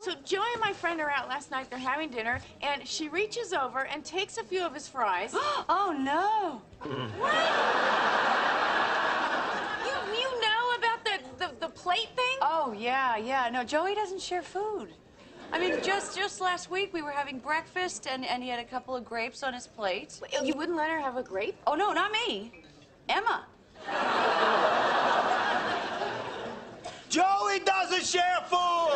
So Joey and my friend are out last night. They're having dinner, and she reaches over and takes a few of his fries. Oh, no. you, you know about the, the, the plate thing? Oh, yeah, yeah. No, Joey doesn't share food. I mean, just just last week we were having breakfast and, and he had a couple of grapes on his plate. Oh, you wouldn't let her have a grape? Oh, no, not me. Emma. Joey doesn't share food!